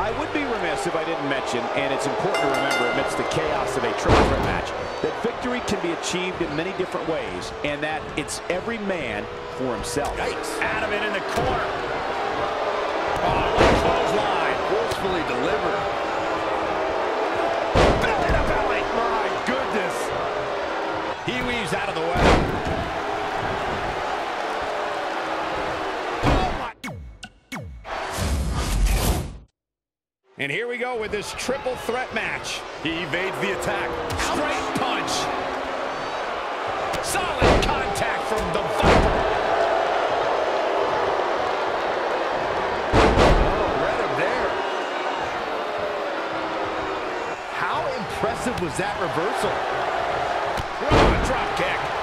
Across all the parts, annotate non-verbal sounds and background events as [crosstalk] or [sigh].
I would be remiss if I didn't mention, and it's important to remember amidst the chaos of a triple threat match, that victory can be achieved in many different ways, and that it's every man for himself. Yikes. It in the corner. And here we go with this triple threat match. He evades the attack. Straight punch. Solid contact from the Viper. Oh, there. How impressive was that reversal? Drop kick.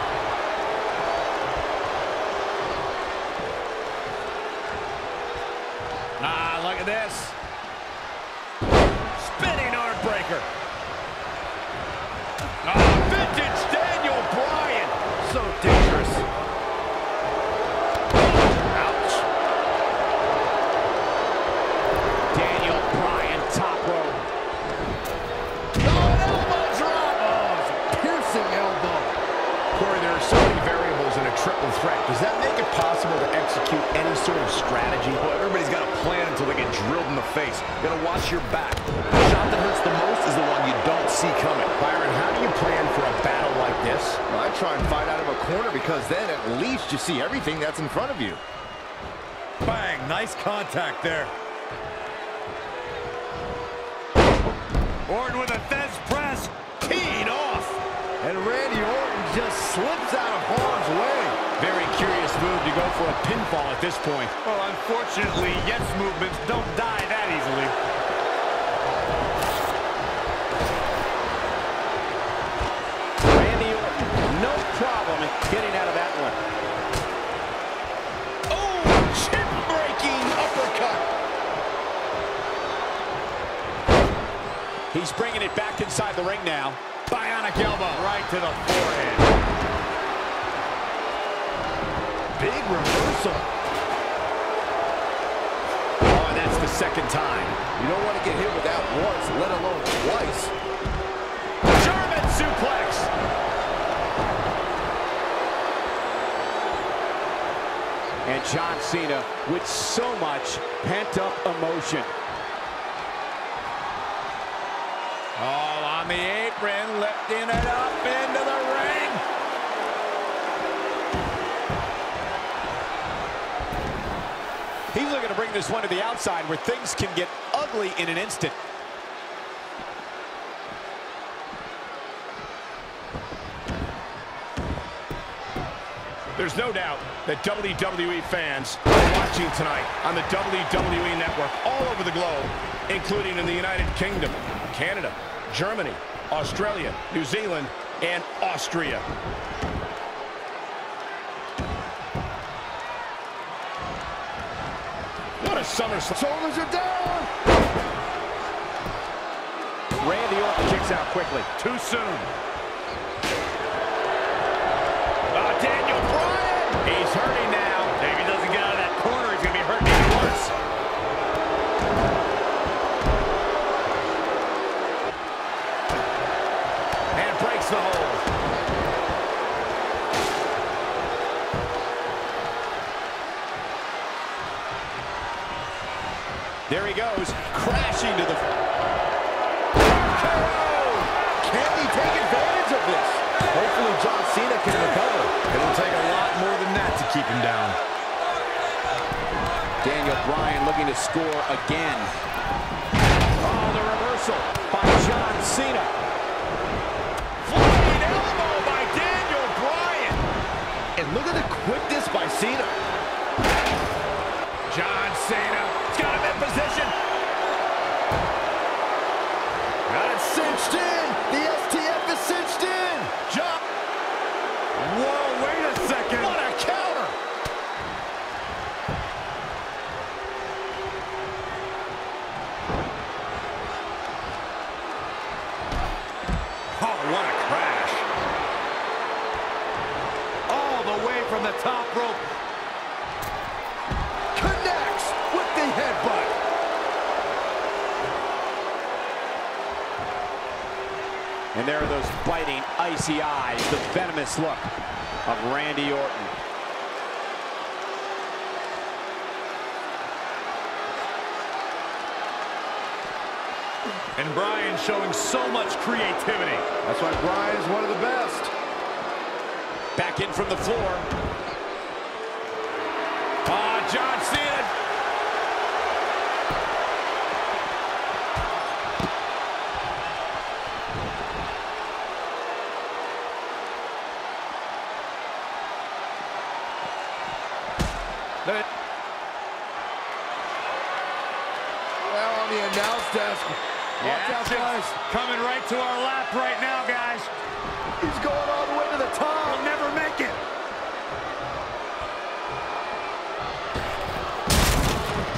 See everything that's in front of you. Bang, nice contact there. Orton with a Thesz press. Teed off. And Randy Orton just slips out of harm's way. Very curious move to go for a pinfall at this point. Well, unfortunately, yes movements don't die that easily. Randy Orton, no problem getting out of that He's bringing it back inside the ring now. Bionic elbow right to the forehead. Big reversal. Oh, and that's the second time. You don't want to get hit with that once, let alone twice. German suplex. And John Cena with so much pent-up emotion. All on the apron, lifting it up into the ring. He's looking to bring this one to the outside where things can get ugly in an instant. There's no doubt that WWE fans are watching tonight on the WWE Network all over the globe, including in the United Kingdom, Canada, Germany, Australia, New Zealand, and Austria. What a somersault. Shoulders are down. Randy Orton kicks out quickly. Too soon. Ah, Daniel Bryan. He's hurting now. If he Breaks the hold. There he goes, crashing to the... Can he take advantage of this? Hopefully John Cena can recover. It'll take a lot more than that to keep him down. Daniel Bryan looking to score again. Oh, the reversal by John Cena. Look at the quickness by Cena. John Cena. He's got him in position. Got it Cinched in. The STF is cinched in. John. Whoa, And there are those biting, icy eyes, the venomous look of Randy Orton. And Bryan showing so much creativity. That's why Bryan's one of the best. Back in from the floor. Ah, John Cena. Well, on the announce desk. Watch out, guys. Coming right to our lap right now, guys. He's going all the way to the top. We'll never make it.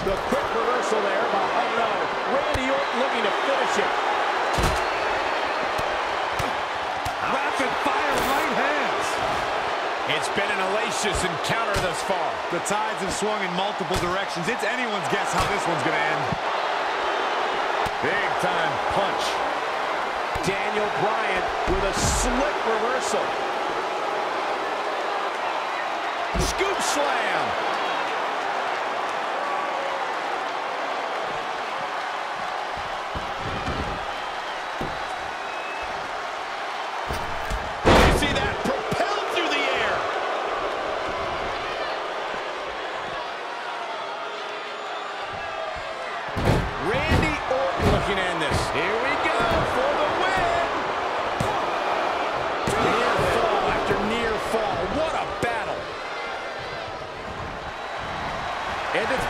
The quick reversal there by, no, Randy Orton looking to finish it. It's been an hellacious encounter thus far. The tides have swung in multiple directions. It's anyone's guess how this one's going to end. Big time punch. Daniel Bryan with a slick reversal. Scoop slam.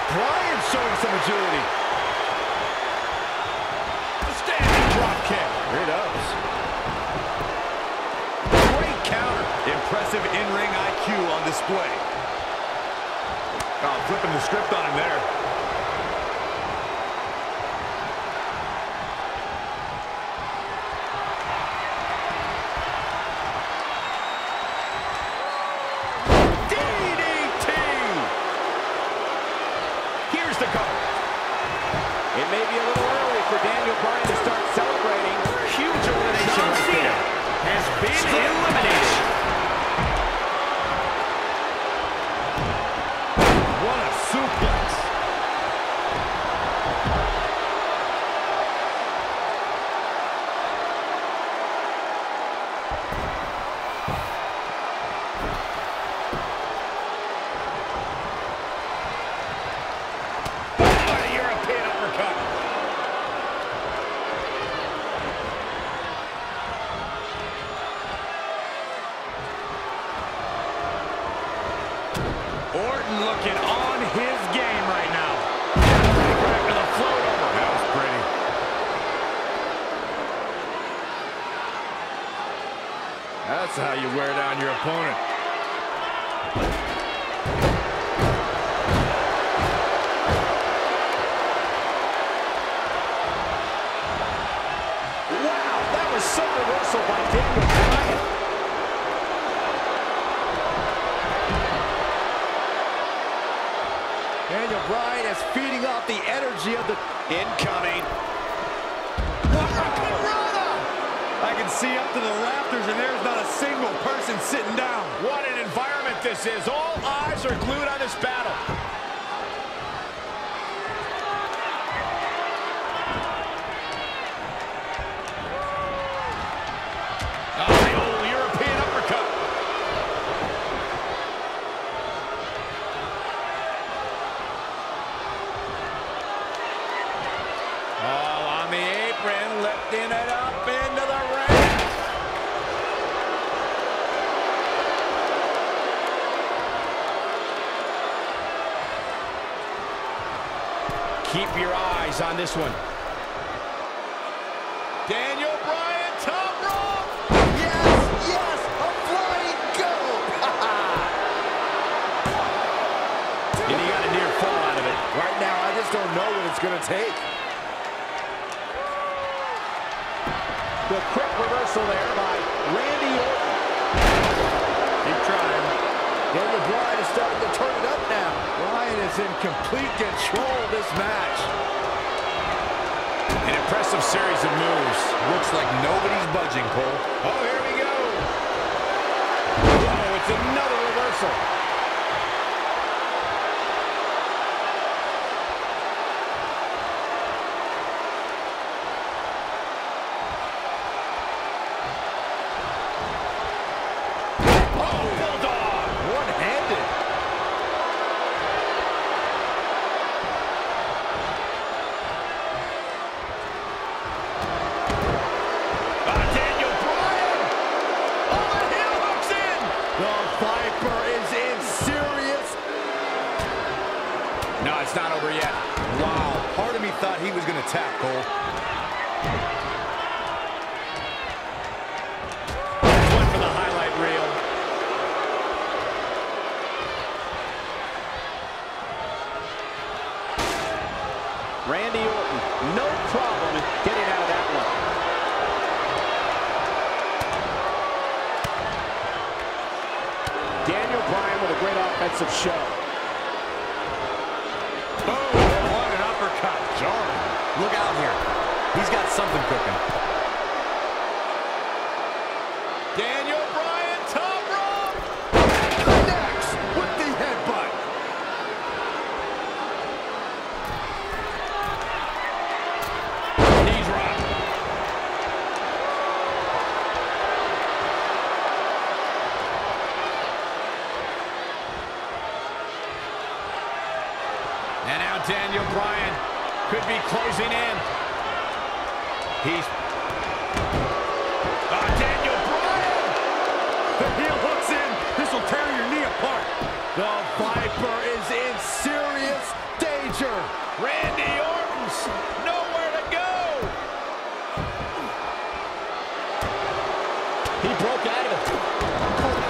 Bryan showing some agility. Standing drop kick. Here it goes. Great counter. Impressive in-ring IQ on display. Oh, flipping the script on him there. This one. Daniel Bryan, top rope. Yes, yes, a flying goat. [laughs] And he got a near fall out of it. right now, I just don't know what it's going to take. The quick reversal there by Randy Orton. Keep trying. Daniel Bryan is starting to turn it up now. Bryan is in complete control of this match. If impressive series of moves. Looks like nobody's budging, Cole. Oh, here we go. Oh, it's another reversal. No, it's not over yet. Wow. Part of me thought he was going to tap, Cole. One for the highlight reel. Randy Orton, no problem getting out of that one. Daniel Bryan with a great offensive show. Look out here. He's got something cooking. Daniel Bryan, top rope. Next with the headbutt. Knees drop. And now Daniel Bryan could be closing in. He's... Ah, Daniel Bryan! The heel hooks in. This will tear your knee apart. The Viper is in serious danger. Randy Orton's nowhere to go! He broke out of it.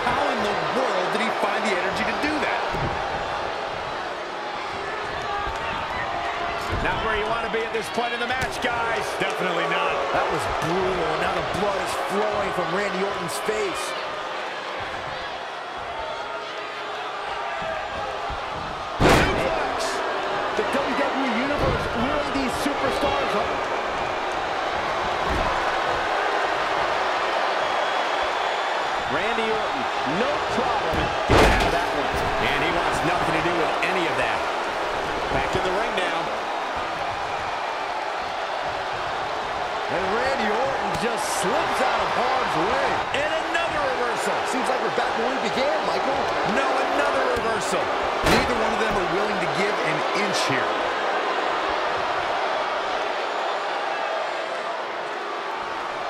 How in the world did he find the energy to do that? Not where you want to be at this point in the match, guys. Definitely not. Was brutal, and now the blood is flowing from Randy Orton's face. Suplex! The WWE Universe really these superstars up. Randy Orton, no problem getting out of that one. And he wants nothing to do with any of that. Back in the ring now. And Randy Orton just slips out of harm's way. And another reversal. Seems like we're back where we began, Michael. No, another reversal. Neither one of them are willing to give an inch here.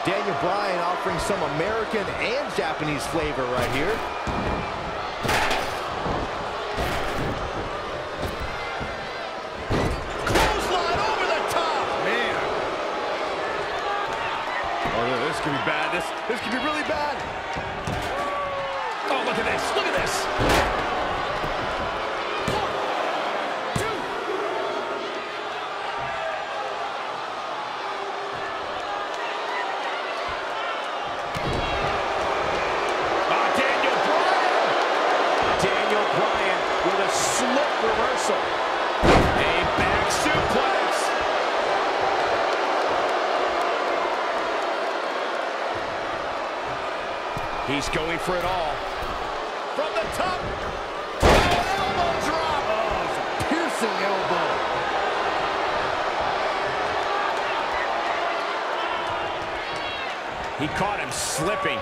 Daniel Bryan offering some American and Japanese flavor right here. Clothesline over the top. Man. Oh, this could be bad. This, this could be really bad. Oh, look at this. Look at this. For it all. From the top. Oh, elbow drop. Oh, piercing elbow. He caught him slipping.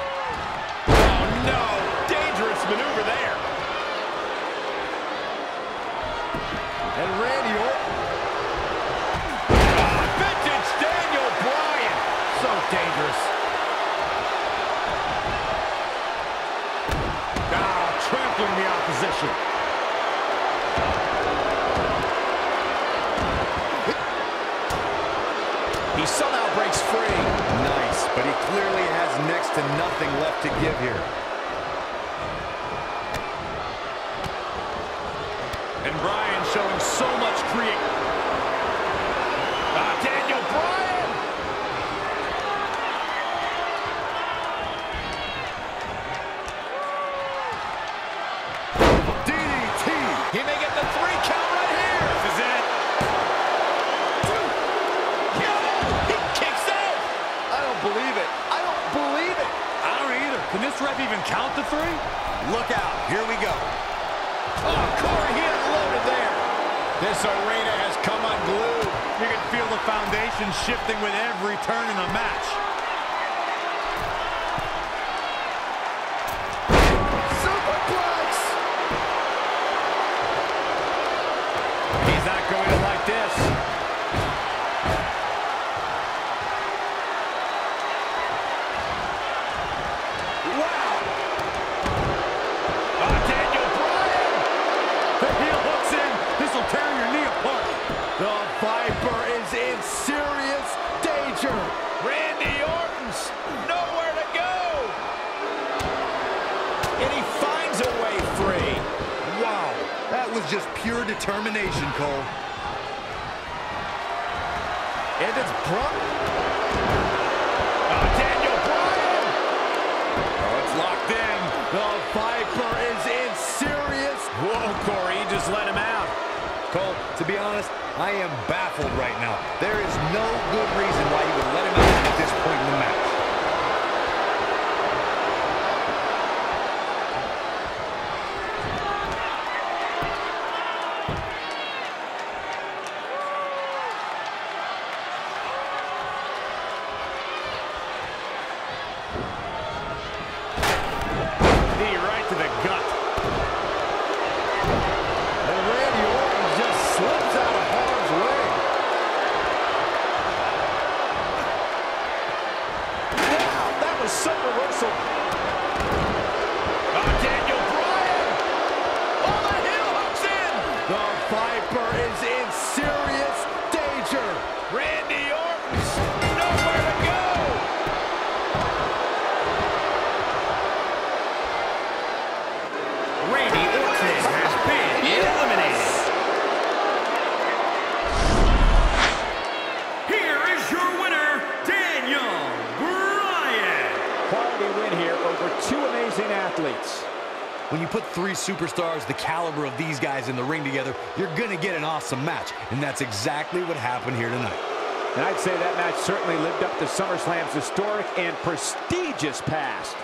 Oh, no. Clearly has next to nothing left to give here. And Bryan showing so much create. Count to three? Look out. Here we go. Oh, Corey, he unloaded there. This arena has come unglued. You can feel the foundation shifting with every turn in the match. Determination, Cole. And it's Brock. Oh, Daniel Bryan! Oh, it's locked in. The Viper is in serious. Whoa, Corey, he just let him out. Cole, to be honest, I am baffled right now. There is no good reason some When you put three superstars the caliber of these guys in the ring together, you're going to get an awesome match. And that's exactly what happened here tonight. And I'd say that match certainly lived up to SummerSlam's historic and prestigious past.